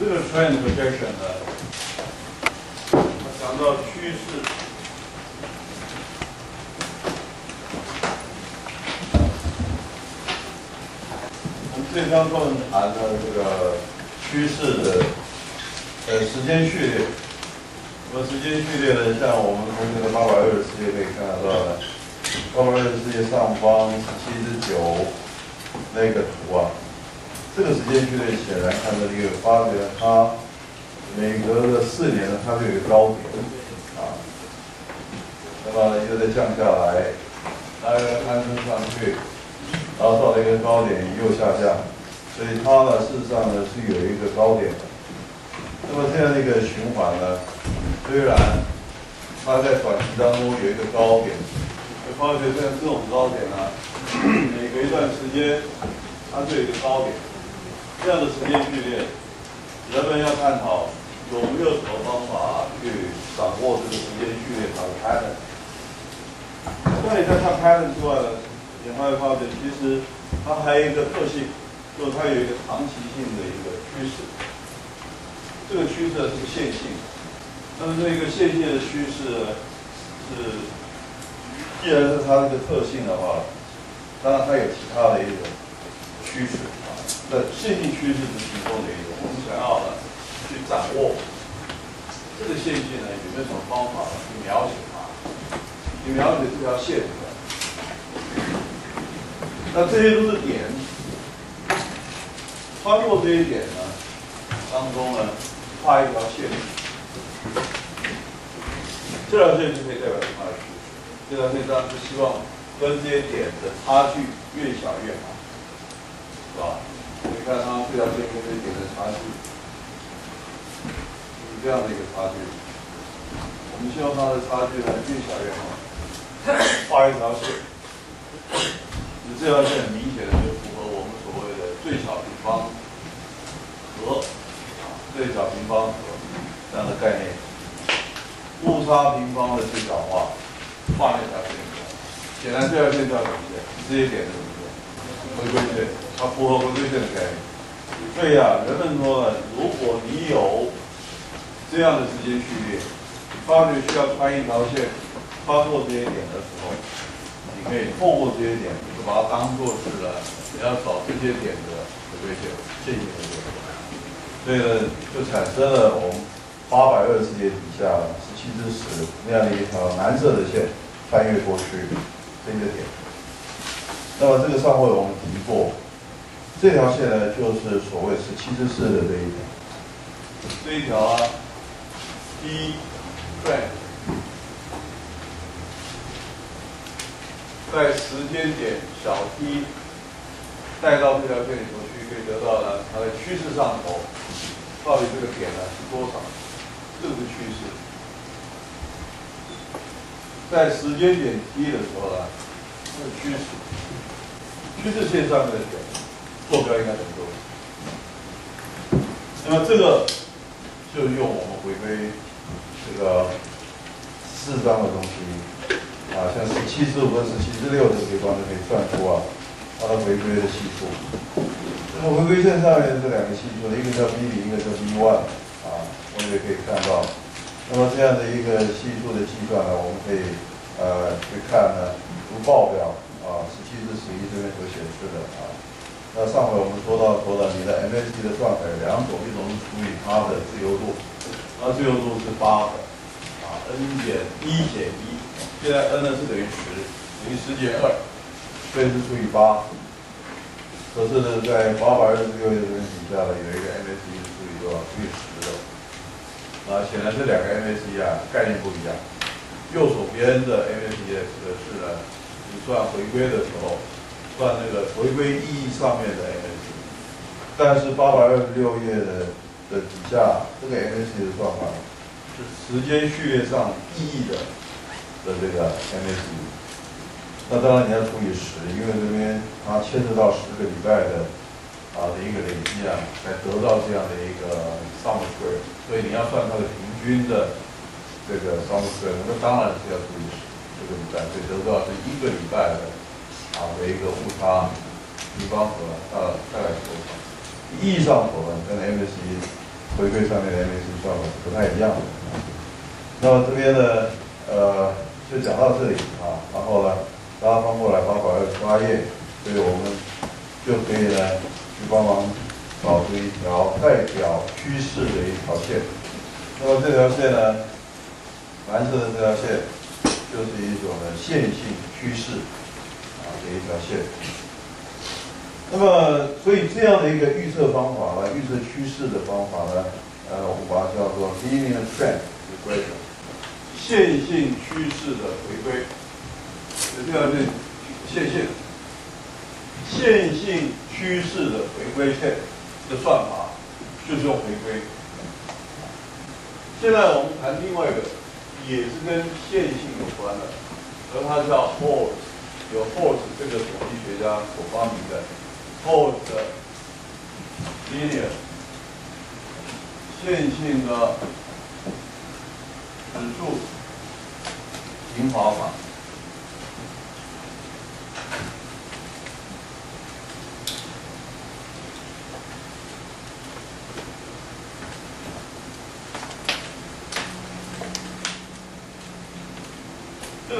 这个 trend projection 呢，讲到趋势。我们这张课文谈的这个趋势的呃时间序列，那么时间序列呢，像我们从这个八百二十四页可以看得到的，八百二十四页上方十七至九那个图啊。这个时间序列显然看到一个发觉，它每隔的四年呢，它就有一个高点啊，那么又再降下来，大概攀升上去，然后到了一个高点又下降，所以它呢事实上呢是有一个高点的。那么这样的一个循环呢，虽然它在短期当中有一个高点，就发觉像这种高点呢，每隔一段时间它就有一个高点。这样的时间序列，人们要探讨有没有什么方法去掌握这个时间序列它的 pattern。那你在看 pattern 之外呢，你还会发现其实它还有一个特性，就是它有一个长期性的一个趋势。这个趋势是线性，那么这个线性的趋势是，既然是它这个特性的话，当然它有其他的一种趋势。那线性趋势是其中的一种，我们想要呢去掌握这个线性呢，有没有什么方法去描写它？去描写这条线的。那这些都是点，穿过这些点呢，当中呢画一条线，这条线就可以代表它的趋势。这条线当然是希望跟这些点的差距越小越好，是吧？你看它这条线跟这点的差距，就是这样的一个差距。我们希望它的差距呢越小越好。画一条线，这条线很明显的就符合我们所谓的最小平方和啊最小平方和这样的概念。误差平方的最小化，画一条线。显然这条线叫什么线？这些点是什么？回归线。它符合回归线的概念，所以啊，人们说，如果你有这样的时间序列，发觉需要穿一条线穿过这些点的时候，你可以透过这些点，就把它当做是了你要找这些点的回归线，这些回归线。所以呢，就产生了我们八百二十节底下十七至十那样的一条蓝色的线穿越过去这个点。那么这个上回我们提过。这条线呢，就是所谓十七十四的这一条，这一条啊，t trend 在时间点小 t 带到这条线里头去，可以得到呢它的趋势上头到底这个点呢是多少？这个是趋势。在时间点 t 的时候呢，这是趋势，趋势线上的点。坐标应该怎么做？那么这个就用我们回归这个四张的东西啊，像十七十五跟十七十六这些地方就可以算出啊它的回归的系数。那么回归线上面这两个系数，一个叫 b 零，一个叫 b one 啊，我们也可以看到。那么这样的一个系数的计算呢，我们可以呃去看呢，如报表啊，十七至十一这边所显示的啊。那上回我们说到说了，你的 MAC 的状态有两种，一种是除以它的自由度，它自由度是八的，啊，n 减一减一，现在 n 呢是等于十，等于十减二，所以是除以八。可是呢，在八百二十六页这边底下呢，有一个 MAC 是除以多少？除以十的。啊，显然这两个 MAC 啊概念不一样。右手边的 MAC 指的是呢，你算回归的时候。算那个回归意义上面的 MAC，但是八百二十六页的的底下这个 MAC 的算法是时间序列上意义的的这个 MAC，那当然你要除以十，因为这边它牵涉到十个礼拜的啊的一个累积啊，才得到这样的一个 sum square，所以你要算它的平均的这个 sum square，那当然是要除以十这个礼拜，所以得到是一个礼拜的。啊的一个误差平方和大大概是多少？意义上，我们跟 MAC 回归上面的 MACD 算法是不太一样的。那么这边呢，呃，就讲到这里啊，然后呢，大家翻过来八百二十八页，所以我们就可以呢去帮忙找出一条代表趋势的一条线。那么这条线呢，蓝色的这条线就是一种的线性趋势啊的一条线。那么，所以这样的一个预测方法呢，预测趋势的方法呢，呃，我们把它叫做 linear trend 的规则。线性趋势的回归，这条线线性线性趋势的回归线的算法就是用回归。现在我们谈另外一个，也是跟线性有关的，而它叫 Horse，有 Horse 这个统计学家所发明的 Horse linear 线性的指数。平滑法，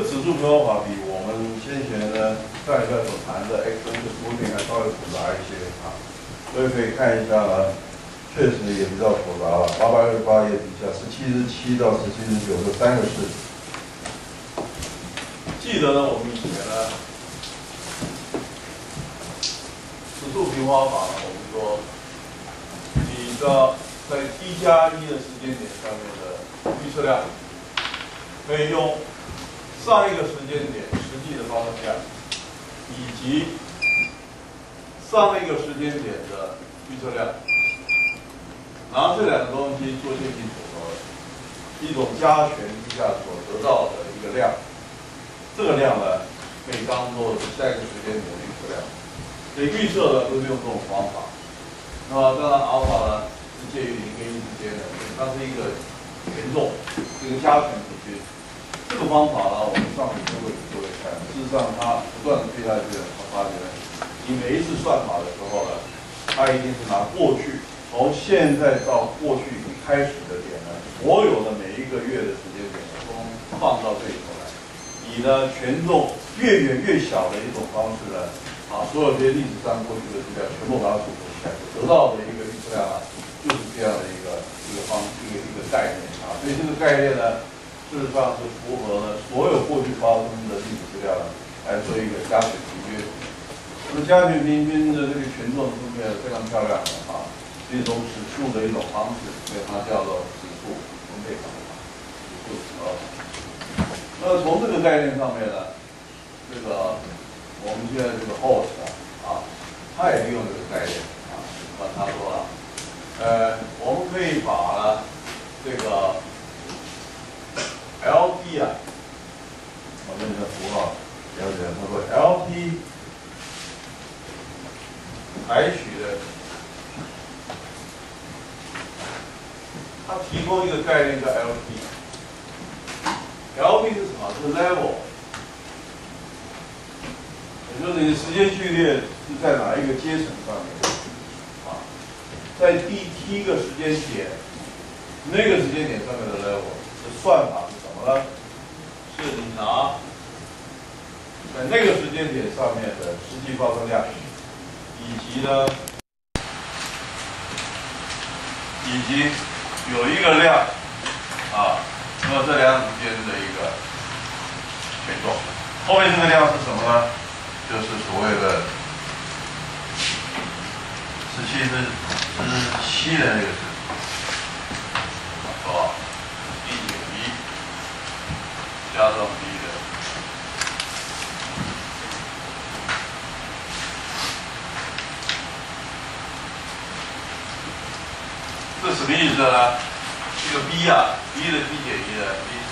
个指数平滑法比我们先前呢上一段所谈的 X 的图形还稍微复杂一些啊，所以可以看一下呢，确实也比较复杂了。八百二十八页底下十七十七到十七十九这三个式。记得呢，我们以前呢，指数平滑法，我们说，你的在 t 加一的时间点上面的预测量，可以用上一个时间点实际的发生量，以及上一个时间点的预测量，拿这两个东西做线性组合，一种加权之下所得到的一个量。这个量呢，可以当做下一个时间点的预测量。所以预测呢，都是用这种方法。那么当然，阿尔法呢是介于零跟一之间的，它是一个权重，一个加权平均。这个方法呢，我们上面都会给各位看。事实上，它不断的推下去，它发觉你每一次算法的时候呢，它一定是拿过去，从现在到过去一开始的点呢，所有的每一个月的时间点呢都放到这里头来。以呢权重越远越小的一种方式呢，把，所有这些历史上过去的资料全部把它组合起来，得到的一个预测量啊，就是这样的一个一个方一个一个概念啊。所以这个概念呢，事实上是符合了所有过去发生的历史资料呢，来做一个加权平均。那么加权平均的这个权重分配非常漂亮的啊，一种指数的一种方式，所以它叫做指数分配法，指数啊。那从这个概念上面呢，这个我们现在这个 host 啊，它也利用这个概念啊，把它说了，呃，我们可以把这个 LP 啊，我们的符号了解，他说 LP 采取的，它提供一个概念叫 LP。LP 是什么？是 level，也就是你的时间序列是在哪一个阶层上面啊？在第七个时间点，那个时间点上面的 level 的算法好了？是你拿在那个时间点上面的实际发生量，以及呢，以及有一个量啊。那么这两者之间的一个权重，后面这个量是什么呢？就是所谓的十七之之七的那个是，好，一减一加上 b 的，这什么意思呢？这个 b 啊。一的 b 减一的 b 是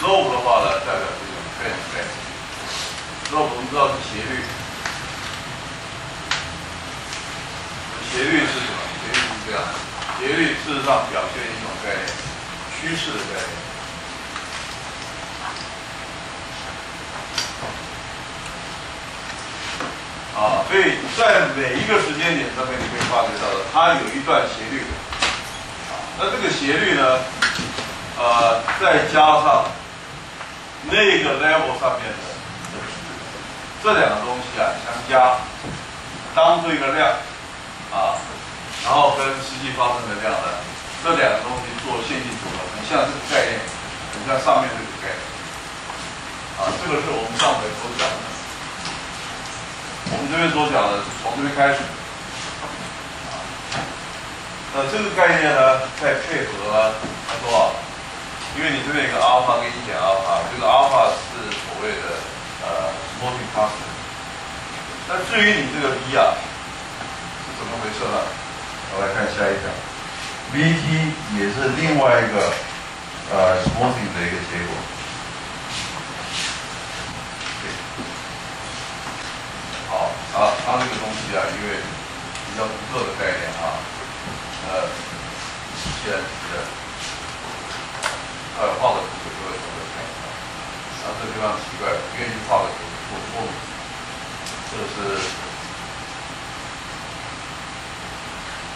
slope，slope 的话呢，代表是一种 trend，trend，slope 我们知道是斜率，斜率是什么？斜率是这样，斜率事实上表现一种概念，趋势的概念。啊，所以在每一个时间点上面，你可以发觉到的，它有一段斜率，啊，那这个斜率呢，呃，再加上那个 level 上面的这两个东西啊相加，当做一个量，啊，然后跟实际发生的量呢，这两个东西做线性组合，很像这个概念，很像上面这个概念，啊，这个是我们上回所讲的。我们这边所讲的是从这边开始，啊，那这个概念呢，再配合他说，因为你这边有个阿尔法跟一减阿尔法，这个阿尔法是所谓的呃 smoothing constant，那至于你这个 v 啊是怎么回事呢？我来看下一条，vt 也是另外一个呃 smoothing 的一个结果。好啊，它这个东西啊，因为比较独特的概念啊，呃，先是呃画的图给各位同学看一下。啊，这地方奇怪，因为你画的图错错了，这是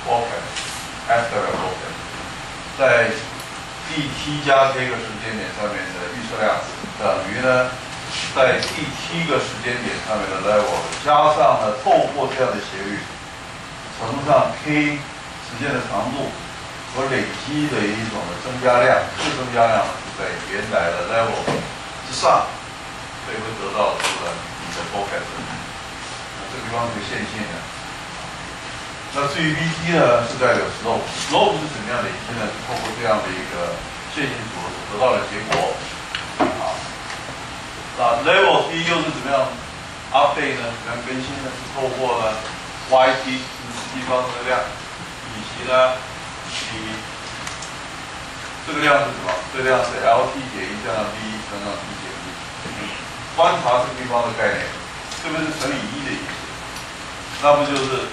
focus，after focus，在第 t 加这个时间点上面的预测量等于呢？在第七个时间点上面的 level，加上呢，透过这样的斜率，乘上 k 时间的长度和累积的一种的增加量，这增加量在原来的 level 之上，所以会得到出了你的 focus。那这个地方是线性的。那至于 vt 呢，是代表 slope，slope 是怎么样累积呢？是透过这样的一个线性组合得到的结果。那 level t 又是怎么样 update 呢？怎么样更新呢？是透过了 yt 是实际发生的量，以及呢，这个量是什么？这个量是 lt 减一加上 v 乘上 t 减一。观察这个地方的概念，是不是乘以一的意思？那不就是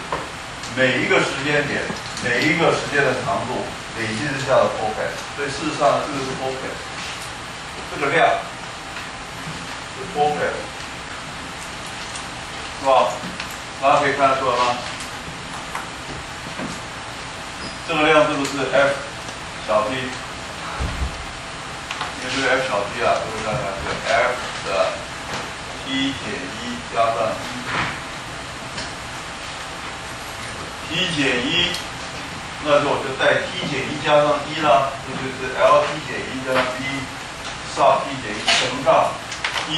每一个时间点，每一个时间的长度累积之下的 focus？所以事实上，这个是 focus，这个量是。focus 是吧？大家可以看得出来吗？这个量是不是 F 小 t？因为这个 F 小 t 啊，各位看看是 F 的 t 减一加上 t，t 减一，那就我就带 t 减一加上一了，这就是 L t 减一加上 b 上 t 减一乘上。一，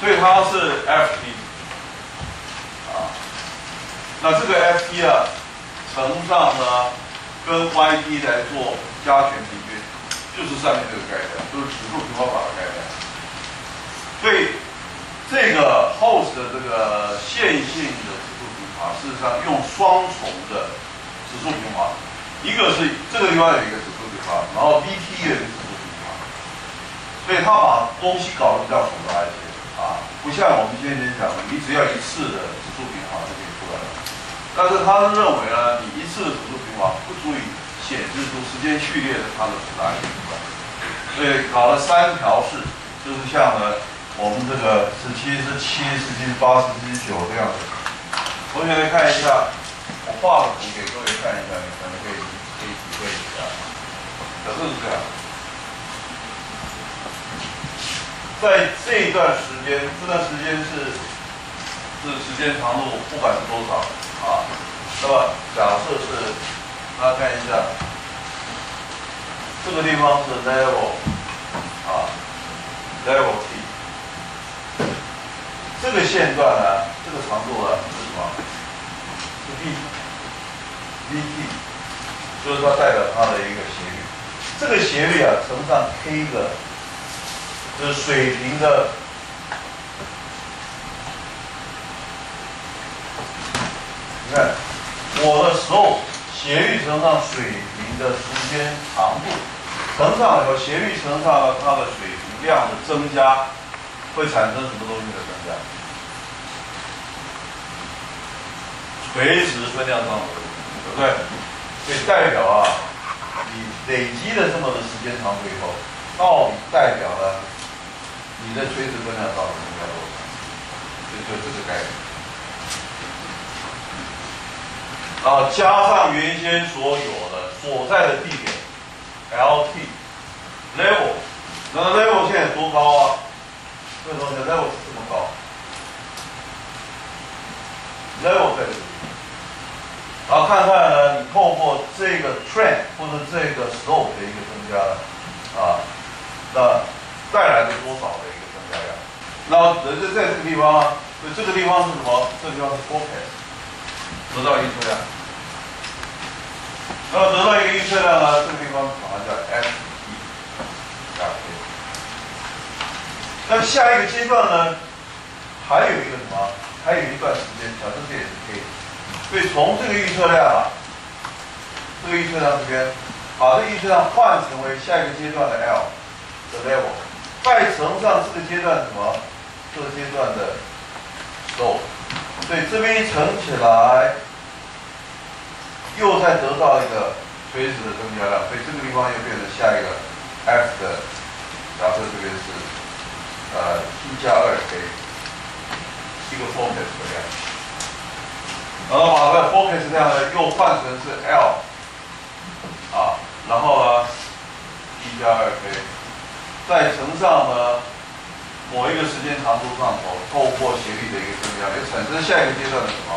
所以它是 F T 啊，那这个 F T 啊，乘上呢，跟 Y T 来做加权平均，就是上面这个概念，就是指数平方法的概念。所以这个 host 的这个线性的指数平方，事实上用双重的指数平方，一个是这个地方有一个。啊，然后 v t 也是指数平方，所以他把东西搞得比较复杂一些，不像我们今天讲的，你只要一次的指数平滑就可以出来了。但是他是认为呢，你一次的指数平滑不足以显示出时间序列的它的复杂性，所以搞了三条式，就是像呢我们这个十七、十七、十七、八、十七、九这样子。同学来看一下，我画个图给各位看一下，你可能可以可以体会一下。可是是这样，在这一段时间，这段时间是是时间长度，不管是多少啊，那么假设是，大家看一下，这个地方是 level 啊，level t，这个线段呢，这个长度呢是什么？是 v，vt，就是它代表它的一个斜率。这个斜率啊，乘上 k 的，就是水平的。你看，我的时候斜率乘上水平的时间长度，乘上以后斜率乘上了它的水平量的增加，会产生什么东西的增加？垂直分量上的，对不对？所以代表啊。你累积了这么的时间长度以后，到底代表了你的垂直分量到底增加多少？就就这个概念。啊，加上原先所有的所在的地点，L T level，那 level 现在多高啊？这个同学 level 是这么高，level 在这里。然后看看呢，你透过这个 trend 或者这个 slope 的一个增加啊，那带来的多少的那人是在这个地方啊，所以这个地方是什么？这个地方是 forecast，得到预测量。那么得到一个预测量呢，这个地方把它叫 S T，啊，那下一个阶段呢，还有一个什么？还有一段时间，假设这也是 K。所以从这个预测量啊，这个预测量这边，把这个预测量换成为下一个阶段的 L 的 level，再乘上这个阶段什么？这个阶段的，So，所以这边一乘起来，又再得到一个垂直的增加量，所以这个地方又变成下一个 F 的，假设这边是呃 T 加二 K，一个 focus 的量。然后把这个 focus 这样的又换成是 L，啊，然后呢，T 加二 K，再乘上呢某一个时间长度上头，透过斜率的一个增加，就产生下一个阶段的什么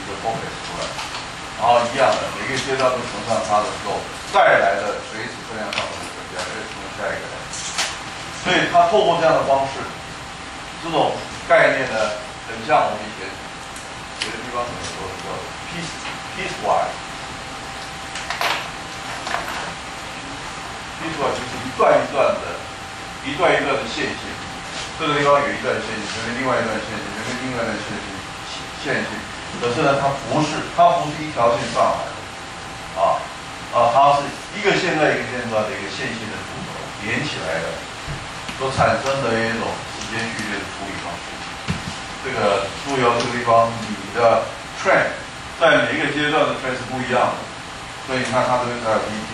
一个 focus 出来，然后一样的每个阶段都乘上它的时候带来的垂直分量上头的增加，又乘下一个，所以它透过这样的方式，这种概念呢，很像我们以前。别的地方可能说的叫 piece piece wise，piece wise 就是一段一段的，一段一段的线性。这个地方有一段线性，这边另外一段线性，这边另外一段线性线性。可是呢，它不是，它不是一条线上来的，啊啊，它是一个线段一个线段的一个线性的组合连起来的，所产生的一种时间序列的处理方式。这个注意哦，这个地方你的 trend 在每一个阶段的 trend 是不一样的，所以你看它这边还有 VT，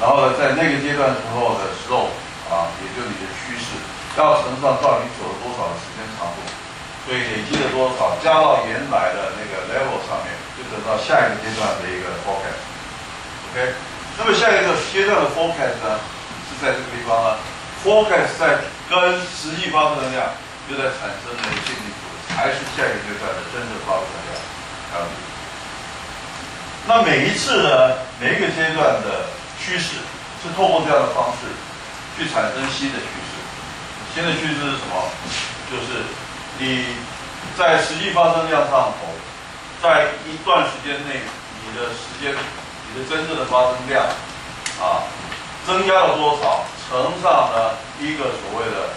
然后呢，在那个阶段时候的 slope 啊，也就你的趋势，要乘上到底走了多少的时间长度，所以累积了多少，加到原来的那个 level 上面，就得到下一个阶段的一个 forecast。OK，那么下一个阶段的 forecast 呢，是在这个地方呢，forecast 在跟实际发生的量又在产生了线性。还是下一个阶段的真正发生量，啊，那每一次呢，每一个阶段的趋势是透过这样的方式去产生新的趋势。新的趋势是什么？就是你在实际发生量上头，在一段时间内，你的时间，你的真正的发生量啊，增加了多少，乘上呢一个所谓的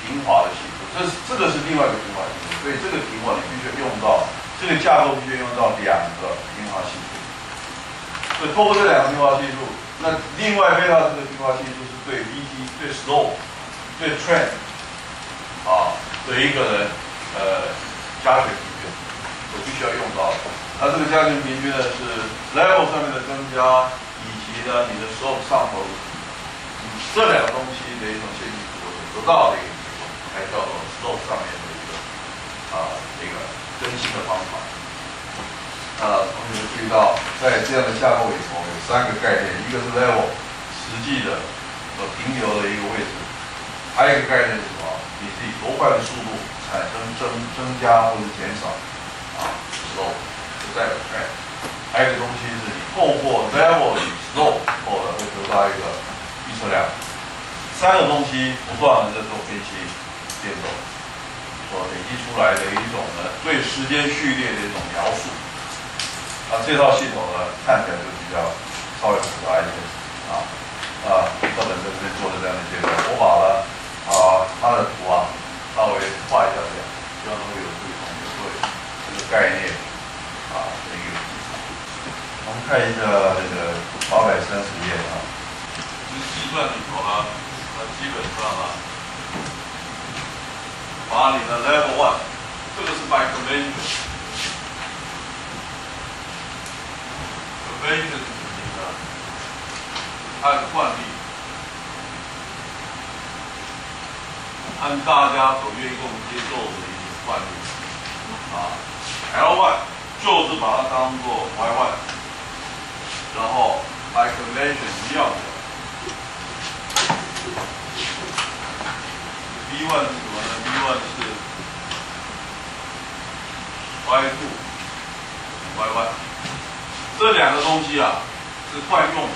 平滑的系数，这是这个是另外一个平滑系数。所以这个题目你必须用到这个架构，必须用到两个平滑系数。所以通过这两个平滑系数，那另外配套这个平滑系数是对 VT、对 slope、对 trend 啊的一个人呃加权平均，我必须要用到。那这个加权平均呢是 level 上面的增加，以及呢你的 slope 上头这两个东西的一种线性组合得到的一个，才叫做 slope 上面的一个。啊，这个更新的方法。啊，同学们注意到，在这样的架构里头有三个概念，一个是 level，实际的和停留的一个位置，还有一个概念是什么？你是以多快的速度产生增增加或者减少啊，slope 就代表 trend。还有一个东西是你透过 level 与 slow 后呢会得到一个预测量。三个东西不断的在做分析变动。所累积出来的一种呢，对时间序列的一种描述，啊，这套系统呢看起来就比较稍微复杂一点，啊啊，课本在这边做的这样的介绍，我把了啊它的图啊稍微画一下这样，希望能够有助于同学对这个概念啊的一个理解。我们看一下这个八百三十页啊，这计算里头呢，它基本上啊。把你的 level one，这个是 by convention，convention 是什么？按惯例，按大家所愿意跟我们接受的一个范围啊，L one 就是把它当做 Y one，然后 by convention 一样的，B one 是什么呢？B one 是 Y two，Y one，这两个东西啊是惯用的。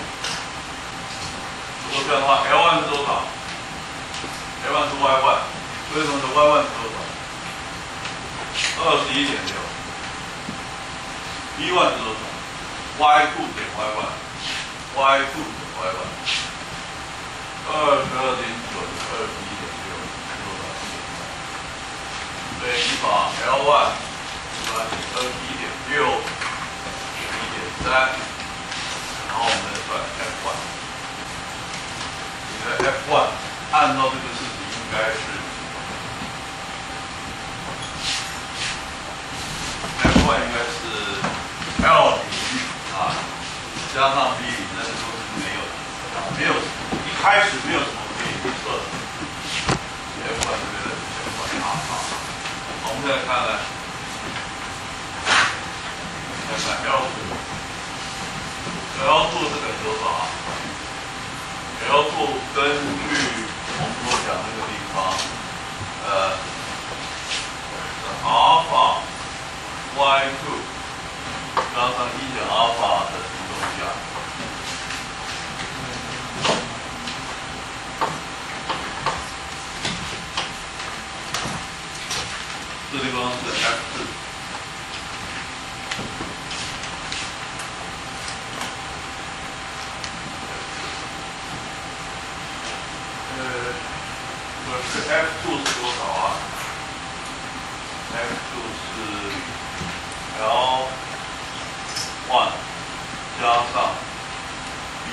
如果这样的话，L one 是多少？L one 是 Y one，所以说的 Y 是多少？二十一点六。B one 是多少？Y two 减 Y one，Y two 减 YY，二十二点九二十一点六多少？所以你把 L one 是吧？二十一点六减一点三，然后我们来算 F1，。你的 F1 按照这个式该是 F one 应该是 L 零啊加上 B 零，那这都是没有的，啊没有一开始没有什么可以预测的。F one 这边的 F one 啊好，我们现在看呢，看看 L two L two 是等于多少啊？L two 根据我们所讲这个地方，呃，阿尔法 y two 加上一减阿尔法的移动项，这地方是 F 四。呃，我是 F two 是多少啊？F two 是 L one 加上 B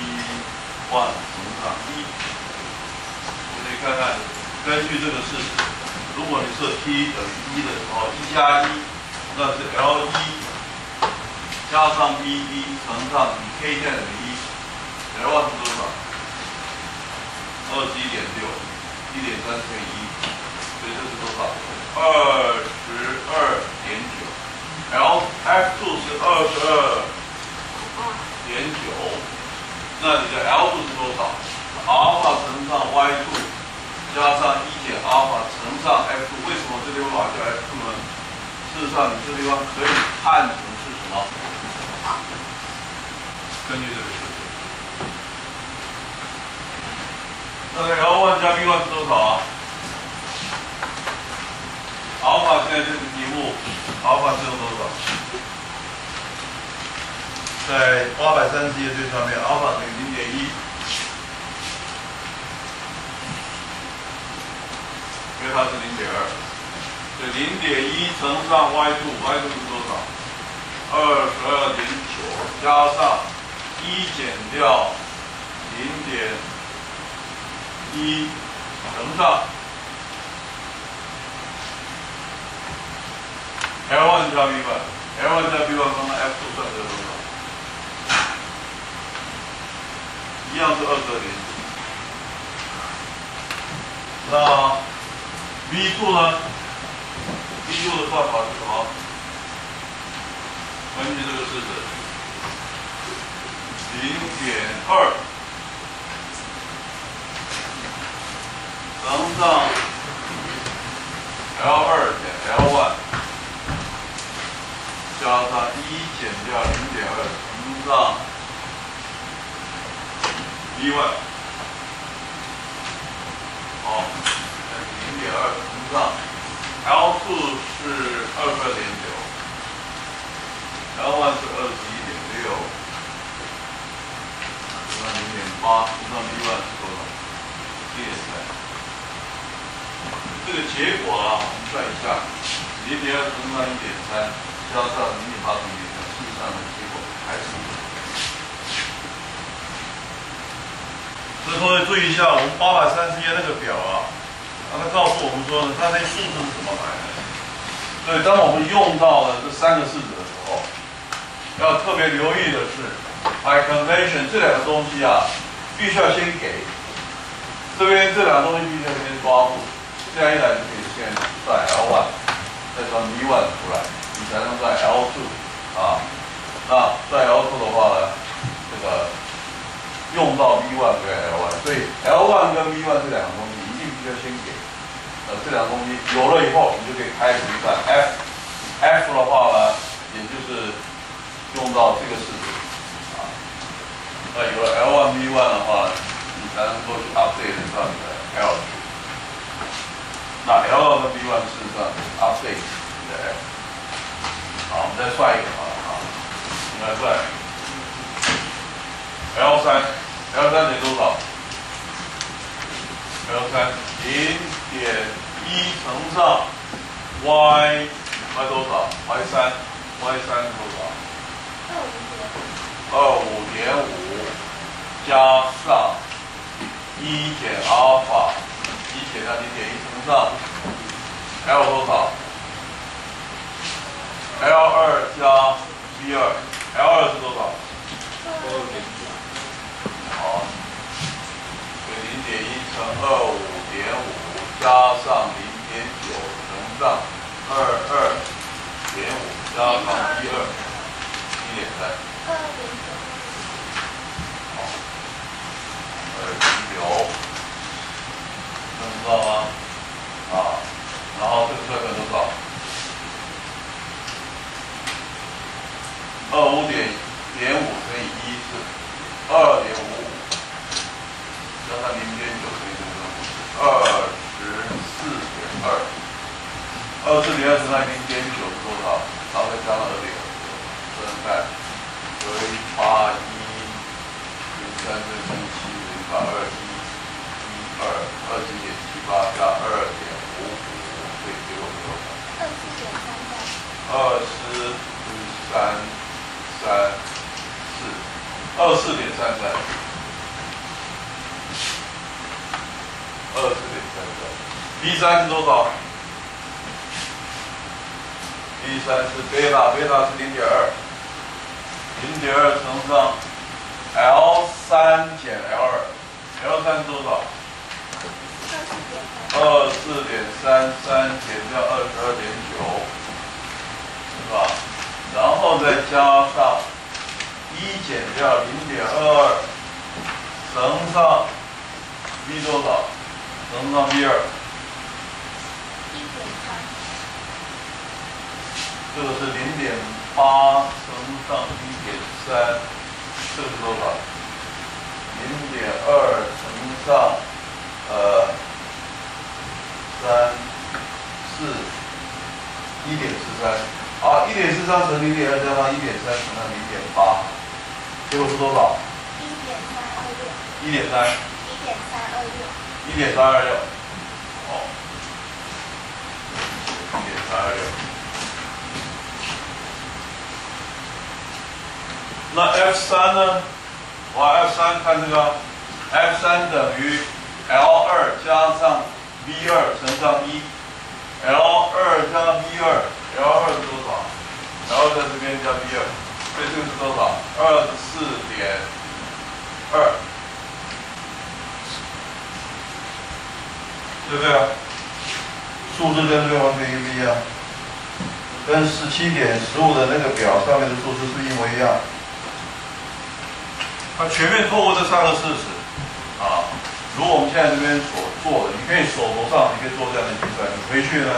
one 乘上一。我们看看，根据这个式子，如果你设 t 等于一的时候，一加一，那是 L 一加上 B 一乘上你 k 键等于一，L one 是多少？二十一点六，一点三乘以一，所以这是多少？二十二点九。L F two 是二十二点九，那你的 L two 是多少？阿尔法乘上 Y two 加上一减阿尔法乘上 F 为什么这地方把它叫 F two 呢？事实上，你这地方可以看成是什么？根据这个式子。那个 L one 加 B one 是多少啊？阿尔法现在这个题目，阿尔法是有多少？在八百三十页最上面，阿尔法等于零点一，因为它是零点二，所以零点一乘上 Y 度，y 度是多少？二十二点九加上一减掉零点一乘上 L one 加 b 方 ln 加 B one 刚刚 F two 算得多少？一样是二十二点九。那 V 柱呢？V 柱的算法是什么？根据这个式子，零点二乘上 L 二减 ly，加上一减掉零点二乘上 ly 好，零点二乘上 L two 是二十二点九，L one 是二十一点六，乘上零点八，乘上 V one 是多少？一点三。这个结果啊，我们算一下，零点二乘上一点三，加上零点八乘以一点三，事实上的结果还是一。所以各位注意一下，我们八百三十页那个表啊，他，告诉我们说呢，他那数字是怎么来的。所以当我们用到了这三个式子的时候，要特别留意的是，by convention 这两个东西啊，必须要先给。这边这两个东西必须要先抓住。这样一来就可以先算 L1，再算 V1 出来，你才能算 L2 啊。那算 L2 的话呢，这个用到 V1 跟 L1，所以 L1 跟 V1 这两个东西一定必须要先给。这两个东西有了以后，你就可以开始算 F。F 的话呢，也就是用到这个式子啊。那有了 L1、V1 的话，你才能够去 update 到你的 l。那 L2 跟 V1 事实上 update 你的。好，我们再算一个好了啊，我们来算 L3，L3 等于多少？L3 零点一乘上 Y Y 多少？Y 三，Y 三是多少？二五点五加上一减阿尔法，一减上零点一乘上 L 多少？L 二加 V 二，L 二是多少？好，所以零点一乘二五点五加上上二二点五加上一二一点三，二点九，好，二点九，能知道吗？啊，然后这个算算多少？二五点点五乘以一是二点五五，加上零点九乘以零点五是二十四点二，二十四点二乘上零点九是多少？然后再加上二点五，算算看，为八一零三六三七零八二一一二二十点七八加二点五五，所以结果是多少？二四点三三，二十三三四，二四点三三，二四点三三，B 三是多少？B 三是贝塔，贝塔是零点二，零点二乘上 L 三减 L 二，L 三是多少？二四点三三，二四点三三减掉二十二点九，是吧？然后再加上一减掉零点二二，乘上 v 多少？乘上 v 二，一点三，这个是零点八乘上一点三，这个是多少？零点二乘上呃三四一点四三，好，一点四三乘零点二加上一点三乘上零点八，结果是多少？一点三二六，一点三，一点三二六，一点三二六，好，一点三二六。那 F 三呢？哇，F 三看这个，F 三等于 L 二加上 V 二乘上一，L 二加 V 二，L 二是多少？L 在这边加 V 二，所以这个是多少？二十四点二，对不对啊？数字跟这个完全一不一样，跟十七点十五的那个表上面的数字是一模一样。它全面透过这三个事实啊，如果我们现在这边所做的，你可以手头上你可以做这样的计算，你回去呢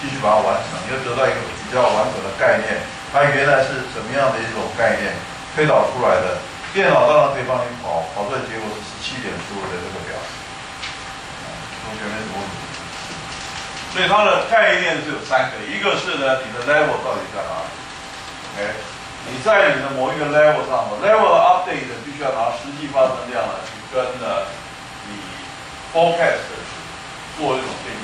继续把它完成，你就得到一个比较完整的概念，它原来是什么样的一种概念推导出来的。电脑当然可以帮你跑，跑出来结果是十七点十五的这个表，同学没什么问题。所以它的概念是有三个，一个是呢你的 level 到底在哪里？OK。你在你的某一个 level 上，level 的 update 必须要拿实际发生量呢去跟呢你 forecast 做一种建议。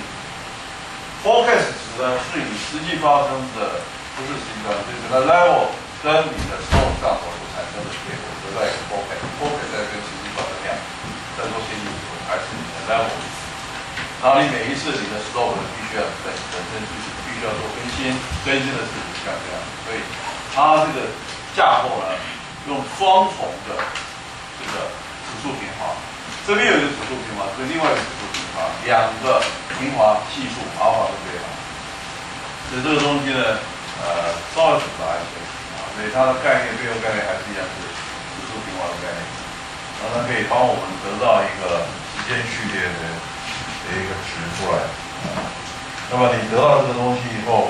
forecast 指的是你实际发生的，不是实际发生，就是整个 level 跟你的 slope 上所产生的结果得到一个 forecast。forecast 在跟实际发生量在做建议的时候，还是你的 level。然后你每一次你的 slope 必须要本本身就是必须要做更新，更新的是像这样，所以。它这个架构呢，用双重的这个指数平滑，这边有一个指数平滑，跟另外一个指数平滑，两个平滑系数阿尔法是最好。所以这个东西呢，呃，稍微复杂一些啊，所以它的概念背后概念还是一样是指数平滑的概念，然后它可以帮我们得到一个时间序列的一个值出来。那么你得到这个东西以后，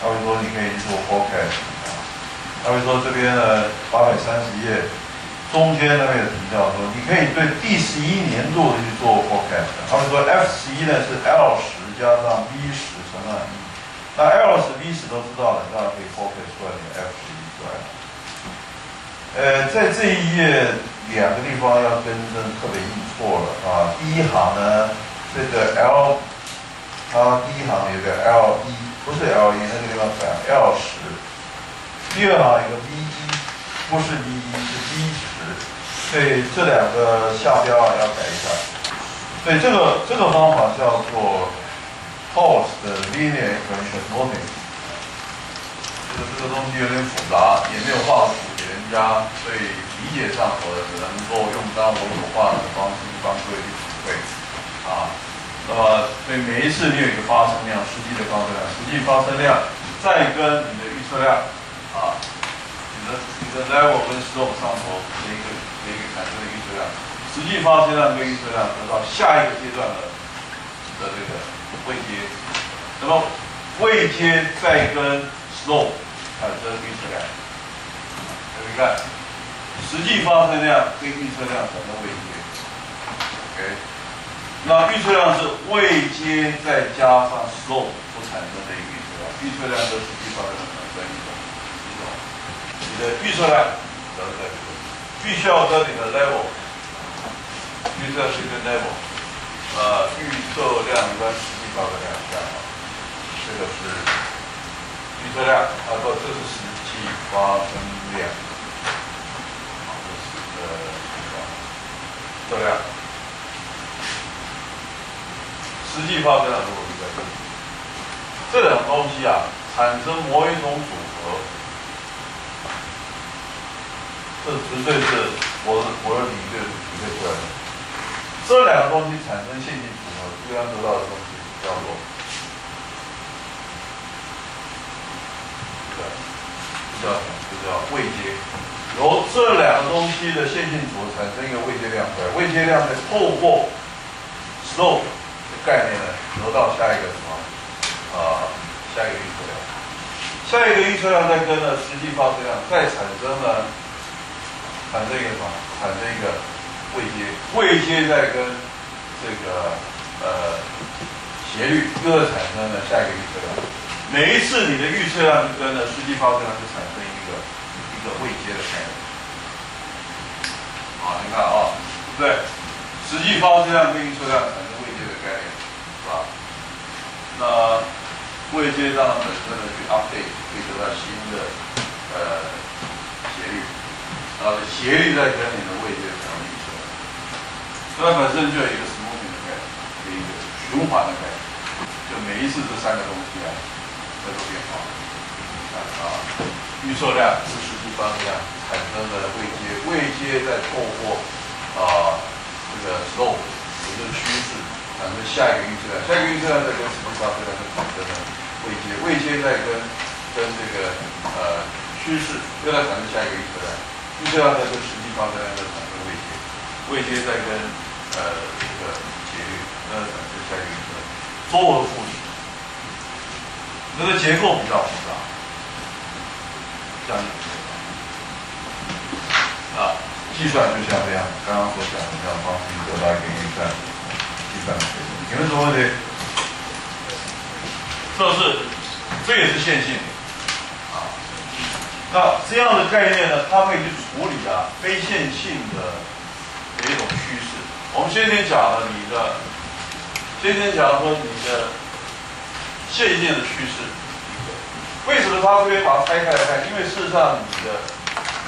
他会说你可以去做 forecast 啊，他会说这边呢八百三十页中间那边有提到说，你可以对第十一年度去做 forecast，他会说 F 十一呢是 L 十加上 V 十乘上一。那 L 十 V 十都知道了，那可以 focus 出来你的 F 十一出来。呃，在这一页两个地方要更正，特别印错了啊。第一行呢，这个 L，它第一行有个 L 一，不是 L 一，那个地方改 L 十。第二行有个 V 一，不是 V 一，是 V 十。所以这两个下标啊要改一下。所以这个这个方法叫做。Pulse 的 linear exponential motion，这个这个东西有点复杂，也没有画图给人家，所以理解上我只能够用刚刚我所画的方式帮各位去体会啊。那么，所以每一次你有一个发生量，实际的发生量，实际发生量再跟你的预测量啊，你的你的 level 跟 slope 上头的一个的一个产生的预测量，实际发生量跟预测量得到下一个阶段的的这个。位阶，那么位阶再跟 slope 产生预测量，你看，实际发生量跟预测量产生位阶，OK，那预测量是未接再加上 slope 所产生的一个预测量，预测量跟实际发生量产生一种一种，你的预测量得在这个，必须要跟你的 level，预测是跟 level，呃，预测量跟实际。报告量一下啊，这个是预测量，啊不，这是实际发生量，啊，这是呃测量，实际发生量如果是在这里，这两个东西啊产生某一种组合，这纯粹是我我的理论体会出来的，这两个东西产生线性组合，最终得到的东西。叫做这，叫什么？就叫位阶。由这两个东西的线性组合产生一个位阶量出来，位阶量再透过 slope 概念呢，得到下一个什么？啊，下一个预测量。下一个预测量再跟呢实际发生量再产生呢，产生一个什么？产生一个位阶，位阶再跟这个呃。斜率又产生了下一个预测量，每一次你的预测量跟呢实际发生量就产生一个一个未接的概念。好，你看啊，对不对？实际发生量跟预测量产生概念，是吧？那未接让它本身呢去 update，可以得到新的呃斜率，然后斜率再跟你的未接产生预测，所以它本身就有一个 smoothing 的概念，一个循环的概念。就每一次这三个东西啊在做变化，看啊，预测量是实际发生量产生的位阶，位阶再透过啊这个 slope 有个趋势产生下一个预测量，下一个预测量再跟什么发生量产生的位阶，位阶再跟跟这个呃趋势又再产生下一个预测量，预测量再跟实际发生量再产生位阶，位阶再跟呃这个斜率再产生下一个预测量。周而复始，那个结构比较复杂，这样啊，计算就像这样，刚刚所讲的这样方式得到一个预算，计算的结果。有什么问题？这是，这也是线性啊。那这样的概念呢，它可以去处理啊非线性的的一种趋势。我们先前讲了你的。先天假如说你的线性的趋势，为什么他可以把它拆开来看？因为事实上你的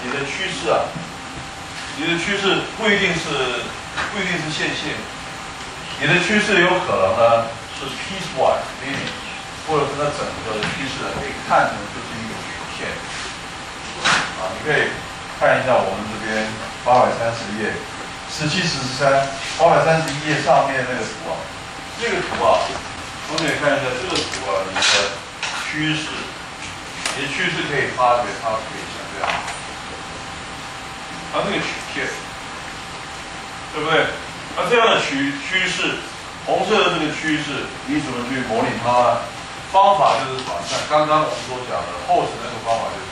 你的趋势啊，你的趋势不一定是不一定是线性，你的趋势有可能呢是 piecewise linear，或者是它整个的趋势可以看成就是一个曲线。啊，你可以看一下我们这边八百三十页，十七、十三，八百三十一页上面那个图啊。这个图啊，同学看一下这个图啊，你的趋势，你的趋势可以发掘，它可以像这样，它这个曲线，对不对？那这样的趋趋势，红色的这个趋势，你怎么去模拟它呢？方法就是把像刚刚我们所讲的后时那个方法，就是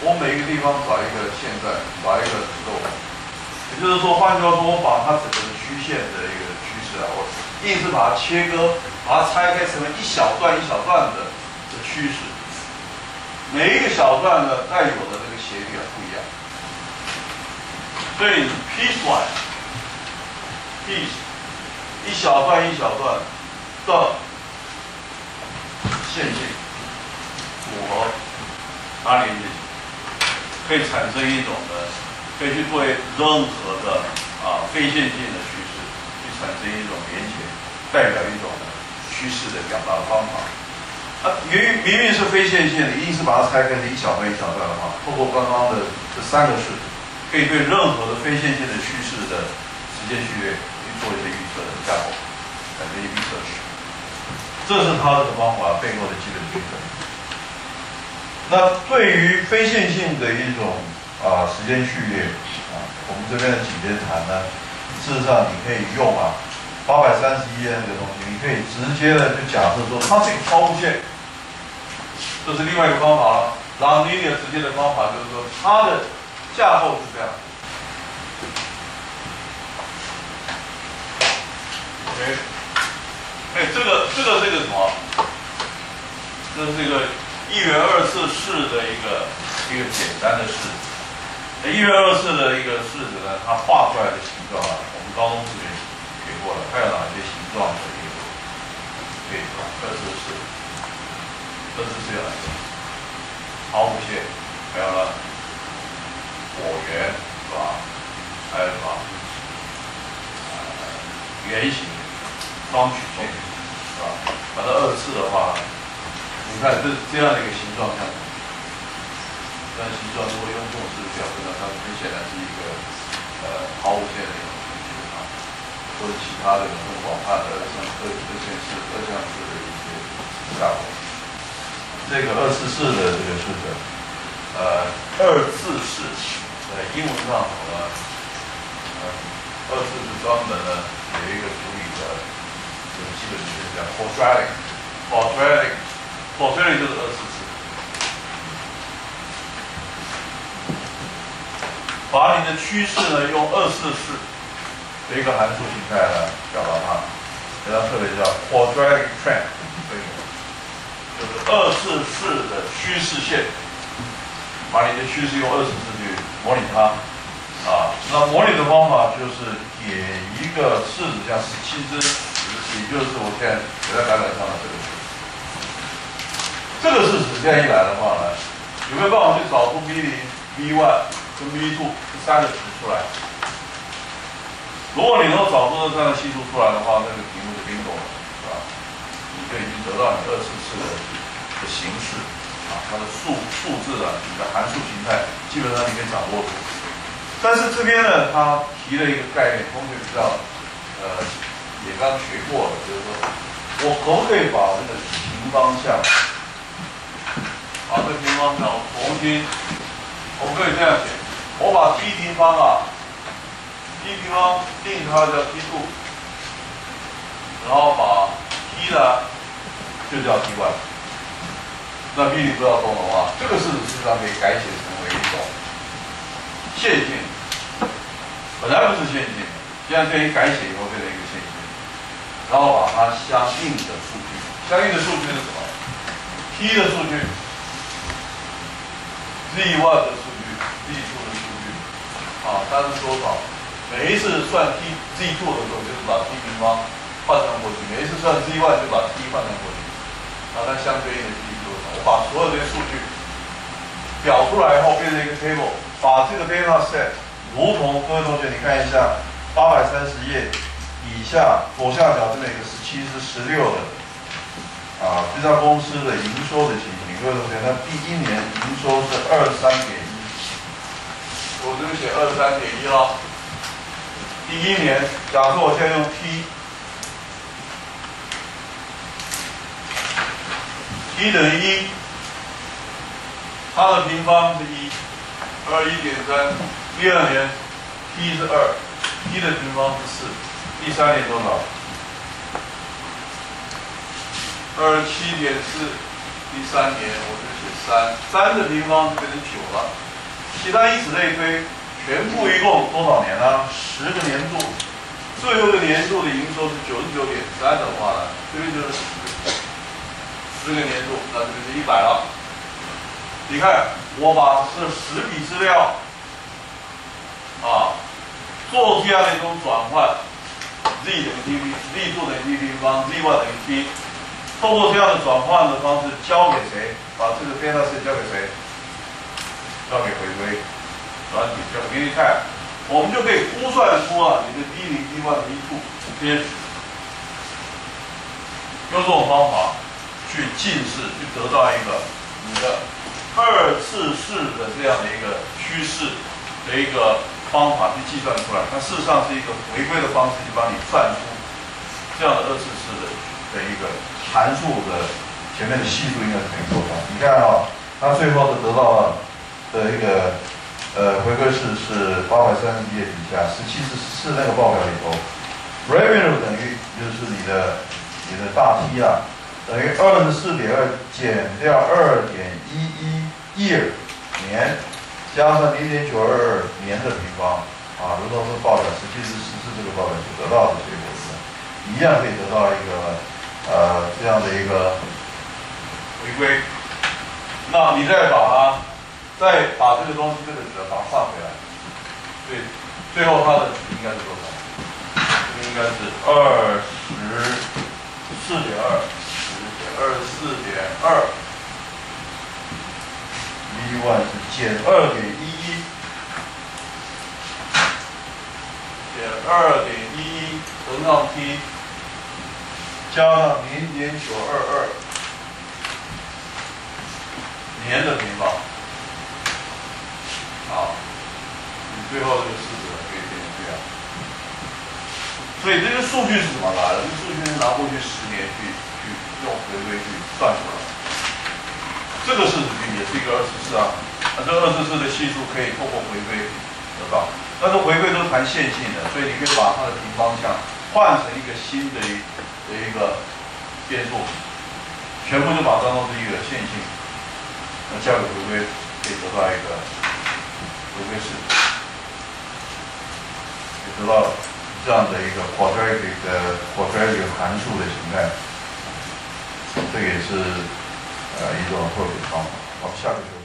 我每一个地方找一个现在，找一个指斗，也就是说，换句话说，我把它整个曲线的一个趋势啊，我硬是把它切割，把它拆开成为一小段一小段的的趋势，每一个小段呢带有的这个斜率啊不一样，所以 piece 一一小段一小段的。线性符合它连接性，可以产生一种的，可以去作为任何的啊非线性的趋势，去产生一种连接，代表一种趋势的表达方法。啊，明明明明是非线性的，硬是把它拆开成一小段一小段的话，透过刚刚的这三个式子，可以对任何的非线性的趋势的直接序列做一些预测的架构，产生一笔测。这是它这个方法背后的基本精神。那对于非线性的一种啊时间序列啊，我们这边的几节谈呢，事实上你可以用啊八百三十一页那个东西，你可以直接的就假设说它是一个抛物线，这是另外一个方法了。然后你也直接的方法就是说它的架构是这样。OK。哎，这个这个这个什么？这是一个一元二次式的一个一个简单的式子。一元二次的一个式子呢，它画出来的形状啊，我们高中数学学过了，它有哪些形状的一个？对，二次式，二次式有哪些？抛物线，还有呢，椭圆是吧？还有什么？圆形、双曲线。啊，把它二次的话，你看这这样的一个形状，像这样形状，如果用这种式表示呢，它很显然是一个呃抛物线的一种形式啊，或者其他的更广泛的像二二线式、二向式的一些架构。这个二次式的这个式子，呃，二次式在英文上呢，呃，二次是专门呢有一个处理的。基本就是叫 quadratic，quadratic，quadratic 就是二次式。把你的趋势呢用二次式的一个函数形态来表达它，给它特别叫 quadratic trend，就是二次式的趋势线。把你的趋势用二次式去模拟它，啊，那模拟的方法就是给一个式子像十七只。也就是我现在写在白板上的这个，这个式子这样一来的话呢，有没有办法去找出 v 零、v 1跟 v two 这三个值出来？如果你能找出这三个系数出来的话，那个题目就听懂了，是吧？你就已经得到你二次式的的形式啊，它的数数字啊，你的函数形态基本上你可以掌握住。但是这边呢，他提了一个概念，同学比较呃。也刚学过了，就是说，我可不可以把这个平方向，把这个平方向重新，我可以这样写，我把 t 平方啊，t 平方定它叫 t 度然后把 t 呢就叫 t one，那 b 你不要动的话，这个式子实际上可以改写成为一种线性，本来不是线性，现在可以改写以后变成。然后把它相应的数据，相应的数据是什么？t 的数据，z one 的数据，z two 的数据，啊，它是多少？每一次算 t z two 的时候，就是把 t 平方换算过去；每一次算 z one 就把 t 换算过去。啊，它相对应的 t 多少？我把所有这些数据表出来以后，变成一个 table，把这个 data set，如同各位同学，你看一下八百三十页。以下左下角这么一个十七是十六的啊，这家公司的营收的情形，各位同学，那第一年营收是二三点一，我这边写二三点一了。第一年，假设我现在用 T 一等于一，它的平方是一，二一点三，第二年 t 是二，t 的平方是四，第三年多少？二七点四，第三年我就写三，三的平方就变成九了，其他以此类推，全部一共多少年呢？十个年度，最后一个年度的营收是九十九点三的话呢，这边就是十，十个年度，那这边是一百了。你看，我把这十笔资料啊，做这样的一种转换，z 等于 dv，z 度等于 d 平方，z 1等于 t。通过这样的转换的方式交给谁？把这个变量式交给谁？交给回归软体，交给 v 看，我们就可以估算出啊，你的 d 零、d one、d two 这些，用这种方法去近似，去得到一个你的二次式的这样的一个趋势的一个方法去计算出来。那事实上是一个回归的方式，去帮你算出这样的二次式的的一个。函数的前面的系数应该是等于多少？你看啊，它最后的得到的一个呃回归式是八百三十页底下十七十四那个报表里头，revenue 等于就是你的你的大 T 啊，等于二十四点二减掉二点一一 year 年，加上零点九二二年的平方啊，如果是报表十七十四这个报表就得到的结果是，一样可以得到一个。呃，这样的一个回归，那你再把它，再把这个东西这个值把它换回来，对，最后它的值应该是多少？应该是二十四点二，二四点二 one 是减二点一一，减二点一一乘上 t。加上零点九二二年的平方，好，你最后这个式子可以变成这样。所以这个数据是怎么来的？这个数据是拿过去十年去去用回归去算出来的。这个式子也是一个二十四啊，那这二十四的系数可以透过回归得到，但是回归都是含线性的，所以你可以把它的平方向换成一个新的一。的一个变数，全部就把它当做一个线性，那交给回归，可以得到一个回归式，得到这样的一个 quadratic 的 quadratic 函数的形态，这个也是呃一种特别方法。好，下个学。